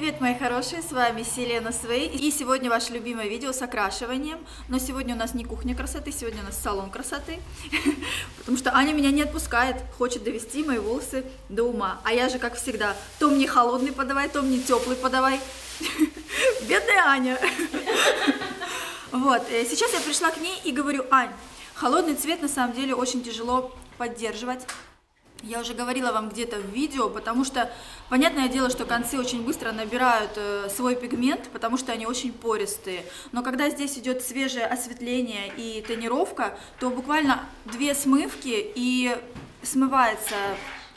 привет, мои хорошие, с вами Селена Свей, и сегодня ваше любимое видео с окрашиванием, но сегодня у нас не кухня красоты, сегодня у нас салон красоты, потому что Аня меня не отпускает, хочет довести мои волосы до ума, а я же, как всегда, то мне холодный подавай, то мне теплый подавай, бедная Аня. Вот, э, сейчас я пришла к ней и говорю, Ань, холодный цвет на самом деле очень тяжело поддерживать, я уже говорила вам где-то в видео, потому что, понятное дело, что концы очень быстро набирают э, свой пигмент, потому что они очень пористые. Но когда здесь идет свежее осветление и тонировка, то буквально две смывки и смывается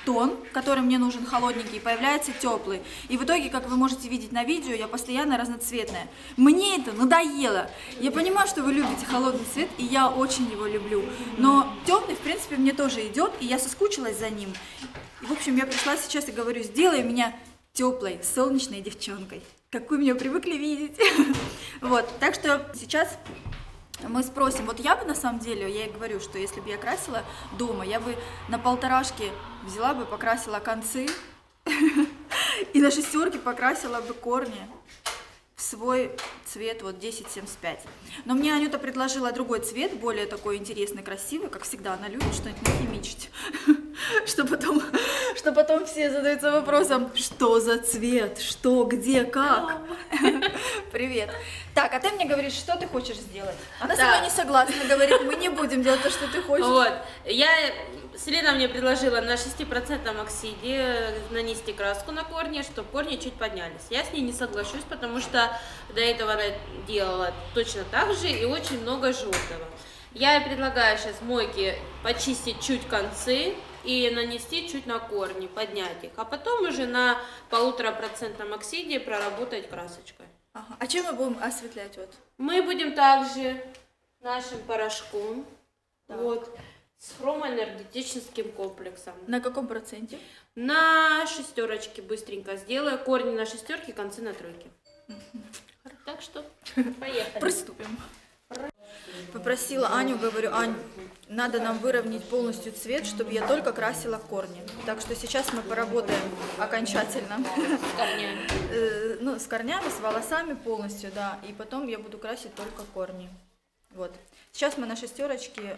тон, который мне нужен холодненький, появляется теплый. И в итоге, как вы можете видеть на видео, я постоянно разноцветная. Мне это надоело. Я понимаю, что вы любите холодный цвет, и я очень его люблю. Но темный, в принципе, мне тоже идет, и я соскучилась за ним. В общем, я пришла сейчас и говорю, сделай меня теплой, солнечной девчонкой, какую меня привыкли видеть. Вот, так что сейчас мы спросим, вот я бы на самом деле, я и говорю, что если бы я красила дома, я бы на полторашке взяла бы, покрасила концы и на шестерке покрасила бы корни в свой цвет вот 1075. Но мне Анюта предложила другой цвет, более такой интересный, красивый, как всегда, она любит что-нибудь химичить. Что потом, что потом все задаются вопросом, что за цвет, что, где, как. Привет. Так, а ты мне говоришь, что ты хочешь сделать? Она сама не согласна, говорит, мы не будем делать то, что ты хочешь. Вот, я, Селена мне предложила на 6% оксиде нанести краску на корни, чтобы корни чуть поднялись. Я с ней не соглашусь, потому что до этого она делала точно так же и очень много желтого. Я предлагаю сейчас мойке почистить чуть концы и нанести чуть на корни, поднять их, а потом уже на полутора процентном оксиде проработать красочкой. Ага. А чем мы будем осветлять вот? Мы будем также нашим порошком, Так. вот, с хромоэнергетическим комплексом. На каком проценте? На шестерочке быстренько сделаю, корни на шестерке, концы на тройке. Так что, поехали. Приступим. Попросила Аню, говорю, Ань, надо нам выровнять полностью цвет, чтобы я только красила корни. Так что сейчас мы поработаем окончательно. С корнями. Э, Ну, с корнями, с волосами полностью, да. И потом я буду красить только корни. Вот. Сейчас мы на шестерочке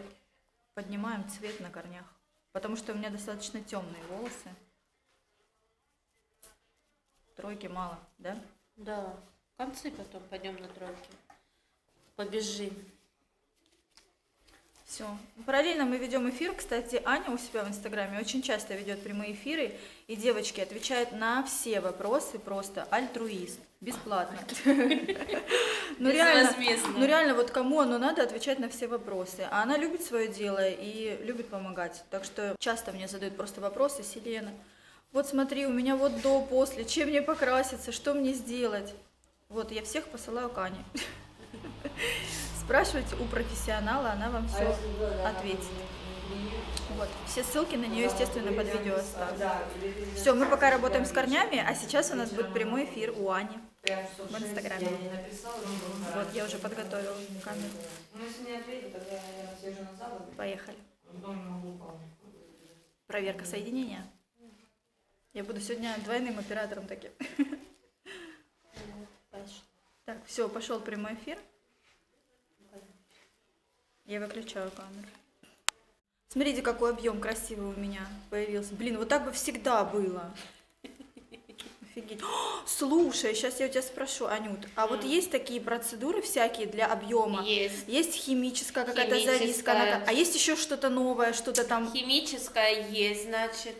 поднимаем цвет на корнях. Потому что у меня достаточно темные волосы. Тройки мало, да? Да, концы потом пойдем на тройке. Побежим. Все. Параллельно мы ведем эфир. Кстати, Аня у себя в Инстаграме очень часто ведет прямые эфиры. И девочки отвечает на все вопросы просто альтруист. Бесплатно. Ну реально, ну реально, вот кому оно надо отвечать на все вопросы. А она любит свое дело и любит помогать. Так что часто мне задают просто вопросы, Селена. Вот смотри, у меня вот до, после, чем мне покраситься, что мне сделать? Вот, я всех посылаю к Ане. Спрашивайте у профессионала, она вам все ответит. Вот, все ссылки на нее, естественно, под видео оставлю. Все, мы пока работаем с корнями, а сейчас у нас будет прямой эфир у Ани в Инстаграме. Вот, я уже подготовила камеру. Поехали. Проверка соединения. Я буду сегодня двойным оператором таким. Так, все, пошел прямой эфир. Я выключаю камеру. Смотрите, какой объем красивый у меня появился. Блин, вот так бы всегда было. Офигеть. О, слушай, сейчас я у тебя спрошу, Анют, а вот есть такие процедуры всякие для объема? Есть. Есть химическая какая-то зависка, а есть еще что-то новое, что-то там Химическая есть, значит,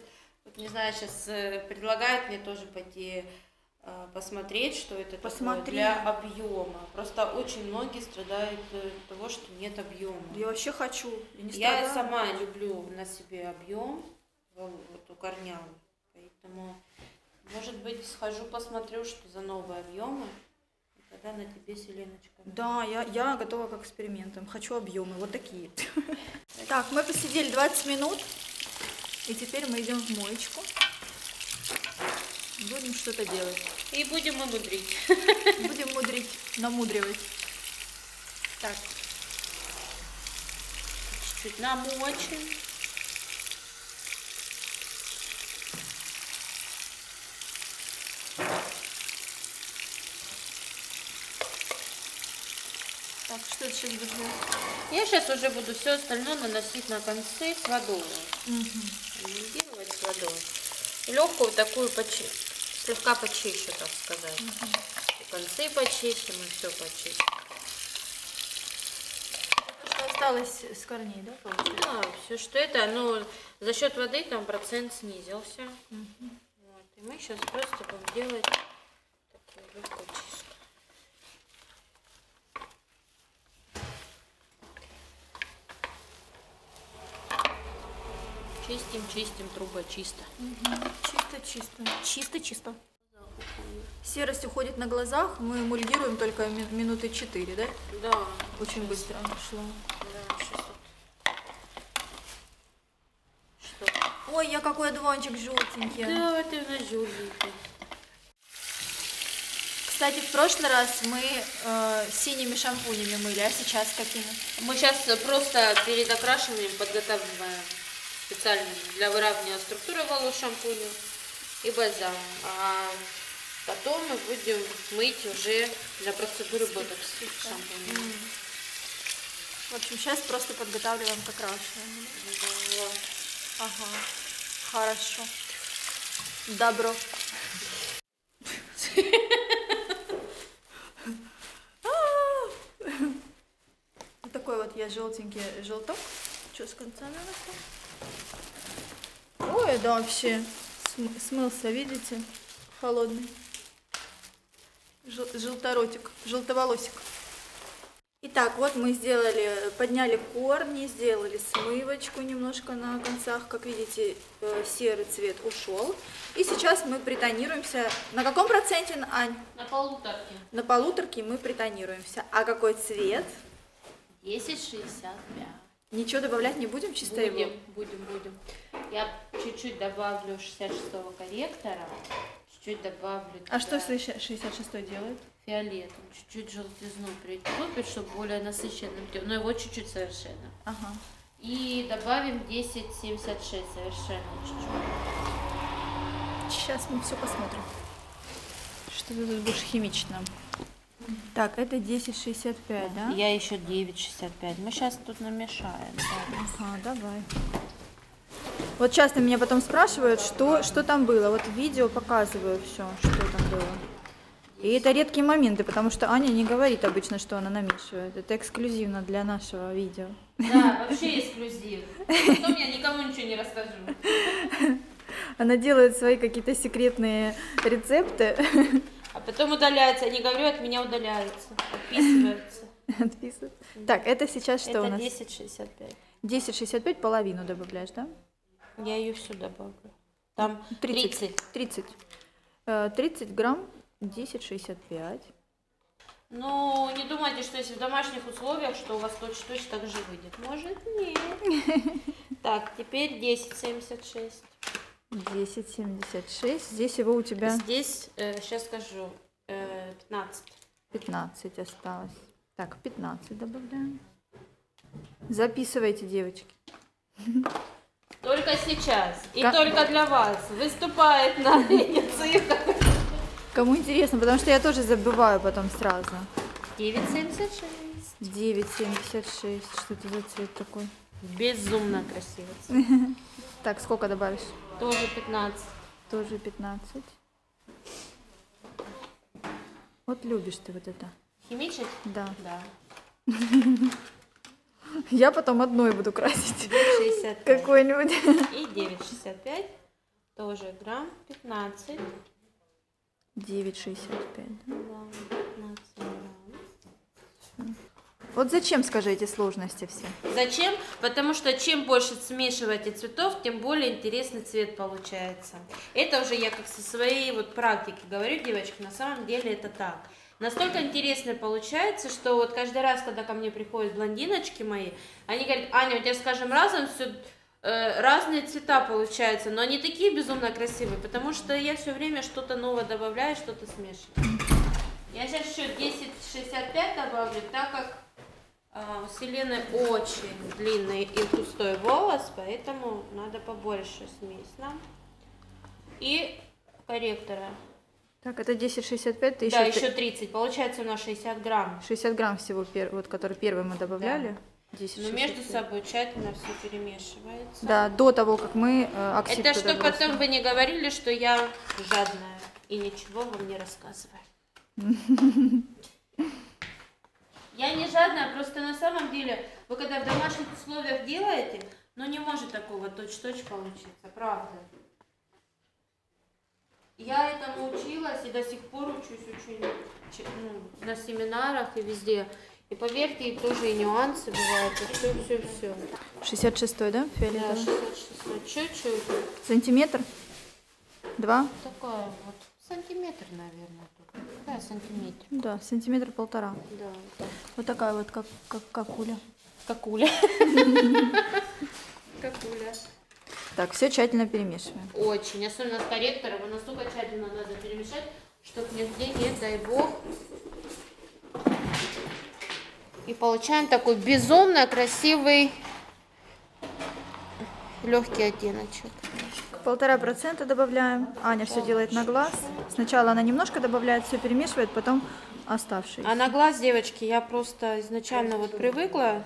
вот не знаю, сейчас предлагают мне тоже пойти э, посмотреть, что это такое Посмотри. для объема. Просто очень многие страдают э, от того, что нет объема. Я вообще хочу. Я, не Я сама люблю на себе объем, вот у корням, поэтому, может быть, схожу посмотрю, что за новые объемы, и тогда на тебе, Селеночка. Да, я, я готова к экспериментам. Хочу объемы, вот такие. Так, мы посидели 20 минут. И теперь мы идем в моечку. Будем что-то делать. И будем мы мудрить. Будем мудрить, намудривать. Так. Чуть-чуть намочим. Так, что сейчас буду? Я сейчас уже буду все остальное наносить на концы с водой. Угу. Лимитировать с водой. Легкую такую почистку слегка почищу, так сказать. И концы почистим, и все почистим. Что осталось с корней, да, получается? Да, все, что это, ну, за счет воды там процент снизился. Вот, и мы сейчас просто будем делать такую легкую чистку. Чистим, чистим, труба чисто. Чисто-чисто. Чисто-чисто. Серость уходит на глазах, мы эмульгируем только ми- минуты 4, да? Да, Очень быстро шло. да, сейчас вот. Что? Ой, я какой одуванчик желтенький. Да, ты у нас желтенький. Кстати, в прошлый раз мы э, синими шампунями мыли, а сейчас какими? Мы сейчас просто перед окрашиванием подготавливаем специально для выравнивания структуры волос шампунем и бальзамом. А потом мы будем мыть уже для процедуры ботокс шампунем. В общем, сейчас просто подготавливаем к окрашиванию. Да. Ага, хорошо. Добро. Вот такой вот я желтенький желток. Что с конца надо? Ой, да вообще см- смылся, видите? Холодный. Жел- желторотик, желтоволосик. Итак, вот мы сделали, подняли корни, сделали смывочку немножко на концах. Как видите, э, серый цвет ушел. И сейчас мы притонируемся. На каком проценте, Ань? На полуторке. На полуторке мы притонируемся. А какой цвет? 10,65. Ничего добавлять не будем, чисто его? Будем, будем, будем. Я чуть-чуть добавлю 66-го корректора. Чуть-чуть добавлю А что туда 66 делает? фиолетом. Чуть-чуть желтизну притупить, чтобы более насыщенным. Но его чуть-чуть совершенно. Ага. И добавим 10,76 совершенно чуть-чуть. Сейчас мы все посмотрим. Что ты тут будешь химичить нам? Так, это 10,65, да? Я еще 9,65. Мы сейчас тут намешаем. да. Ага, давай. Вот часто меня потом спрашивают, что, что там было. Вот в видео показываю все, что там было. И это редкие моменты, потому что Аня не говорит обычно, что она намешивает. Это эксклюзивно для нашего видео. Да, вообще эксклюзив. Потом я никому ничего не расскажу. Она делает свои какие-то секретные рецепты. А потом удаляется. Я не говорю, от меня удаляется. Отписывается. Отписывает. Так, это сейчас что у Это нас? 10,65. 10,65 половину добавляешь, да? Я ее всю добавлю. Там 30. 30. 30. Э, 30 грамм 10,65. Ну, не думайте, что если в домашних условиях, что у вас точно-точно так же выйдет. Может, нет. Так, теперь 10,76. 10,76. Здесь его у тебя Здесь, сейчас скажу, э, 15. 15 осталось. Так, 15 добавляем. Записывайте, девочки. Только сейчас и Ка- только для вас выступает на цифра. Кому интересно, потому что я тоже забываю потом сразу. 9,76. 9,76. Что это за цвет такой? Безумно красиво. цвет. Так, сколько добавишь? Тоже 15. Тоже 15. Вот любишь ты вот это. Химичить? Да. Да. Я потом одной буду красить. 9,65. Какой-нибудь. И 9,65. Тоже грамм 15. 9,65. Да, 15 грамм. Вот зачем, скажи, сложности все? Зачем? Потому что чем больше смешиваете цветов, тем более интересный цвет получается. Это уже я как со своей вот практики говорю, девочки, на самом деле это так. Настолько интересно получается, что вот каждый раз, когда ко мне приходят блондиночки мои, они говорят, Аня, у тебя, скажем, разом все разные цвета получаются, но они такие безумно красивые, потому что я все время что-то новое добавляю, что-то смешиваю. Я сейчас еще 10,65 добавлю, так как у Селены очень длинный и густой волос, поэтому надо побольше смесь нам. И корректора. Так, это 10,65, ты да, еще, еще 30. Получается у нас 60 грамм. 60 грамм всего, пер- вот, который первый мы добавляли. Но 10,65. между собой тщательно все перемешивается. Да, до того, как мы э, оксид Это что потом вы не говорили, что я жадная и ничего вам не рассказываю. Я не жадная, просто на самом деле, вы когда в домашних условиях делаете, ну не может такого точь-точь получиться, правда. Я этому училась и до сих пор учусь очень ну, на семинарах и везде. И поверьте, и тоже и нюансы бывают, и все, все, все. 66 да, Да, фиолетовый? 66, чуть-чуть. Сантиметр? Два? Такая вот. Сантиметр, наверное. Да, сантиметр. Да, сантиметр полтора. Да. Вот такая вот, как, как, как уля. Как уля. Как уля. Так, все тщательно перемешиваем. Очень. Особенно с корректором. Его настолько тщательно надо перемешать, чтобы нигде не, дай бог. И получаем такой безумно красивый легкий оттеночек. Полтора процента добавляем. Аня все делает на глаз. Сначала она немножко добавляет, все перемешивает, потом оставшиеся. А на глаз, девочки, я просто изначально вот привыкла.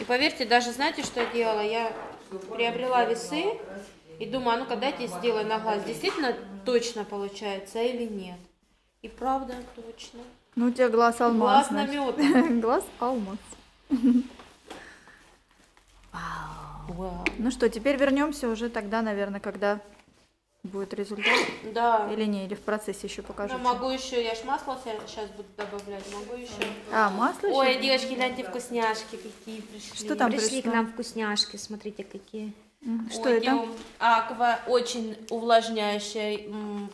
И поверьте, даже знаете, что я делала? Я приобрела весы и думаю, а ну-ка дайте сделаю на глаз. Действительно точно получается или нет? И правда точно. Ну, у тебя глаз алмаз. Глаз намётан. Глаз алмаз. Вау. Ну что, теперь вернемся уже тогда, наверное, когда будет результат. Да. Или не, или в процессе еще покажу. Ну, могу еще, я ж масло сейчас буду добавлять, могу еще. А, масло еще? Ой, девочки, гляньте, вкусняшки какие пришли. Что там Пришли к пришло? нам вкусняшки, смотрите какие. Что Ой, это? Аква очень увлажняющая,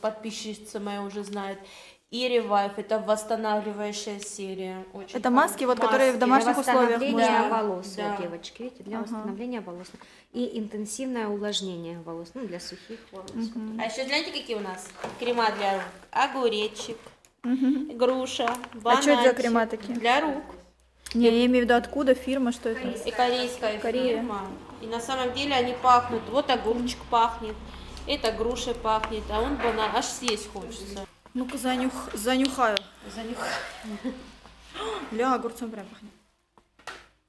подписчица моя уже знает. И ревайв, это восстанавливающая серия. Очень Это маски, вот, которые в домашних условиях можно. волос, Да. девочки, видите, для Ага. восстановления волос. И интенсивное увлажнение волос, ну, для сухих волос. А еще знаете, какие у нас крема для рук? Огуречек, Мгм. груша, А бананчик. что это за крема такие? Для рук. Не, я имею в виду, откуда фирма, что это? И корейская Корея. фирма. И на самом деле они пахнут. Вот огурчик пахнет, это груша пахнет, а он банан. Аж съесть хочется. Ну-ка, занюх... занюхаю. Занюхай. Бля, огурцом прям пахнет.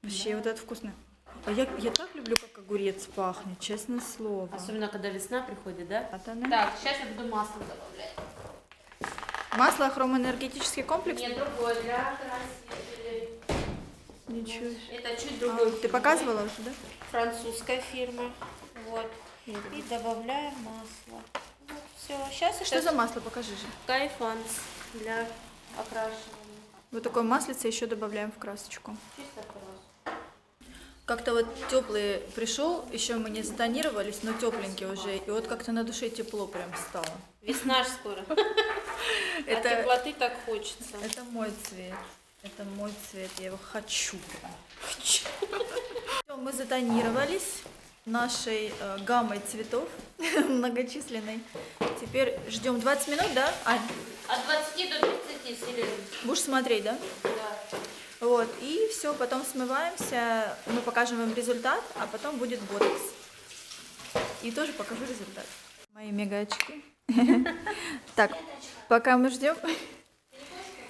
Вообще, вот это вкусно. А я, я так люблю, как огурец пахнет, честное слово. Особенно, когда весна приходит, да? Вот она. Так, сейчас я буду масло добавлять. Масло хромоэнергетический комплекс? Нет, другое для красителей. Ничего. Это чуть А, другой. ты показывала уже, да? Французская фирма. Вот. И добавляем масло. Все. Сейчас Что за масло, покажи же. Кайфанс для окрашивания. Вот такое маслице еще добавляем в красочку. Чисто. Как-то вот теплый пришел, еще мы не затонировались, но тепленький уже. И вот как-то на душе тепло прям стало. Весна ж скоро. Это- От теплоты так хочется. Это мой цвет. Это мой цвет, я его хочу. прям. Всё, Мы затонировались нашей э, гаммой цветов многочисленной. Теперь ждем 20 минут, да? Ань, От 20 до 30, Селена. будешь смотреть, да? Да. Вот, и все, потом смываемся, мы покажем вам результат, а потом будет ботокс. И тоже покажу результат. Мои мегачки. Так, пока мы ждем.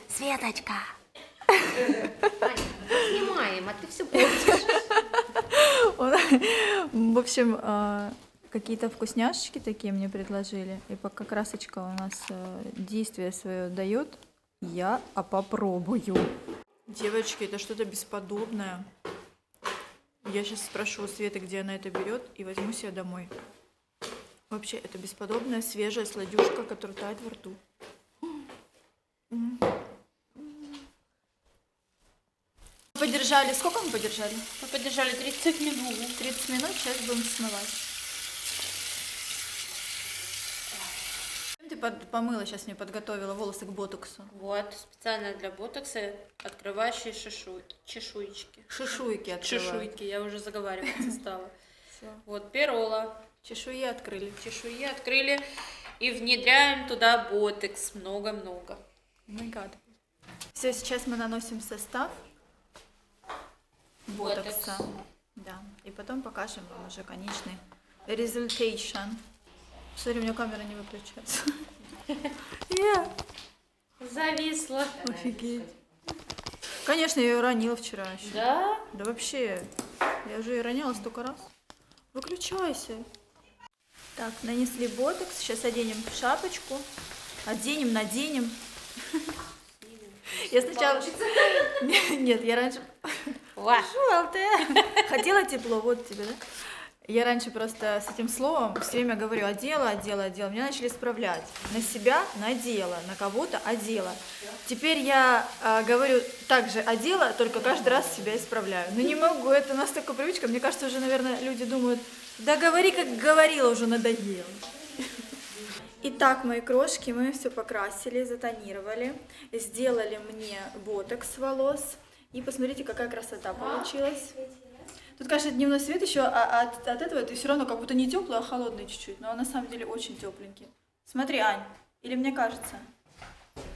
Светочка! Снимаем, а ты все портишь. В общем, а, какие-то вкусняшечки такие мне предложили. И пока красочка у нас э, действие свое дает, я а попробую. Девочки, это что-то бесподобное. Я сейчас спрошу у Светы, где она это берет, и возьму себе домой. Вообще, это бесподобная свежая сладюшка, которая тает во рту. М. Подержали. Сколько мы подержали? Мы подержали 30 минут. 30 минут, сейчас будем смывать. Ты под- помыла, сейчас мне подготовила волосы к ботоксу? Вот, специально для ботокса открывающие шишу... чешуечки. Шишуйки открывают. Чешуйки, я уже заговариваться стала. Вот, перола. Чешуи открыли. Чешуи открыли и внедряем туда ботекс много-много. Все, сейчас мы наносим состав ботокса. Ботокс. Да. И потом покажем вам уже конечный результейшн. Смотри, у меня камера не выключается. Я. Зависла. Офигеть. Конечно, я ее ронила вчера еще. Да? Да вообще, я уже ее роняла столько раз. Выключайся. Так, нанесли ботокс. Сейчас оденем шапочку. Оденем, наденем. Я сначала... Нет, я раньше... Ва. Желтая. Хотела тепло, вот тебе, да? Я раньше просто с этим словом все время говорю одела, одела, одела. Меня начали исправлять. На себя надела, на кого-то одела. Теперь я а, говорю также одела, только каждый раз себя исправляю. Но не могу, это настолько привычка. Мне кажется, уже, наверное, люди думают, да говори, как говорила, уже надоело. Итак, мои крошки, мы все покрасили, затонировали, сделали мне ботокс волос. И посмотрите, какая красота получилась. Тут, конечно, дневной свет еще, а от, от этого ты все равно как будто не теплый, а холодный чуть-чуть. Но он на самом деле очень тепленький. Смотри, Ань, или мне кажется?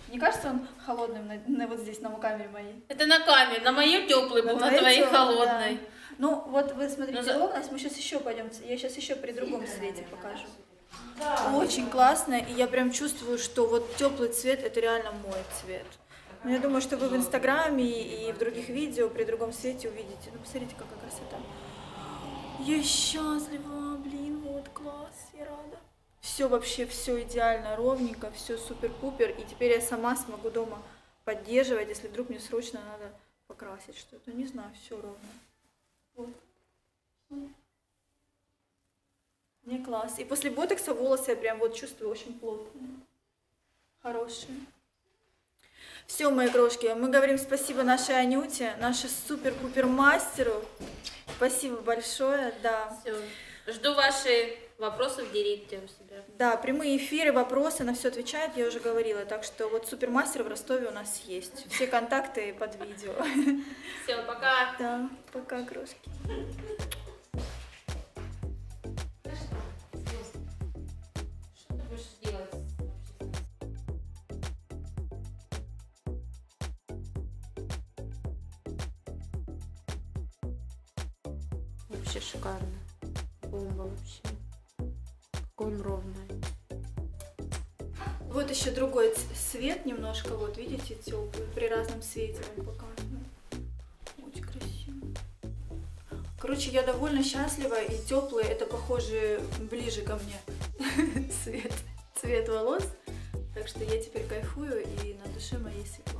Не кажется он холодным на, на вот здесь, на камере моей? Это на камере. На моей теплый был, на твоей твоей тёплый, холодной. да. Ну, вот вы смотрите Ну, за- ровность, мы сейчас еще пойдем, я сейчас еще при другом свете покажу. Очень классно, и я прям чувствую, что вот теплый цвет это реально мой цвет. Но я думаю, что вы в Инстаграме и в других видео при другом свете увидите. Ну, посмотрите, какая красота. Я счастлива, блин, вот класс, я рада. Все вообще, все идеально, ровненько, все супер-пупер. И теперь я сама смогу дома поддерживать, если вдруг мне срочно надо покрасить что-то. Не знаю, все ровно. Вот. Мне класс. И после ботокса волосы я прям вот чувствую очень плотные. Хорошие. Все, мои крошки, мы говорим спасибо нашей Анюте, нашей супер-пупер мастеру. Спасибо большое, да. Все. Жду ваши вопросы в директе у себя. Да, прямые эфиры, вопросы, на все отвечает, я уже говорила. Так что вот супермастер в Ростове у нас есть. Все контакты под видео. Все, пока. Да, пока, крошки. Немножко, вот видите, теплый, при разном свете вам показываю. Очень красиво. Короче, я довольно счастлива, и теплый, это похоже ближе ко мне цвет, цвет волос. Так что я теперь кайфую, и на душе моей светло.